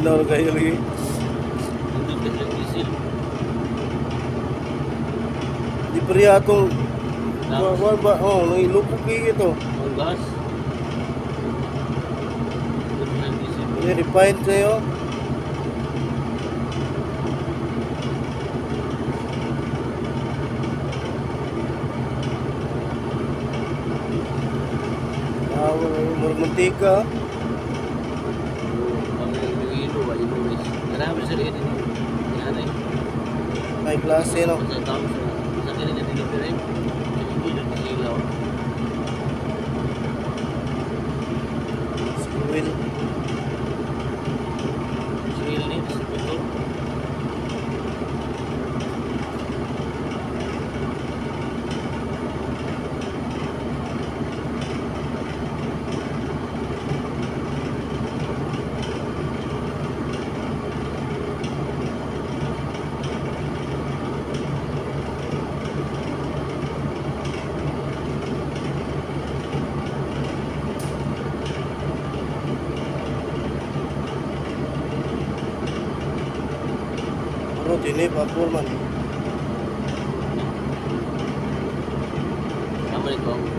kasi lang diesel. Di pa rin atong Wa wa ba oh nang ilupok kayo ito. Ang gas. Refined kayo. Ah, wala mantika. Baik kelas C loh. ini Pak Purman. Assalamualaikum.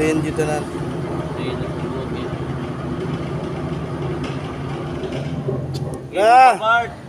Tuloyin dito na. Hindi na pinuti. Ah! Bart!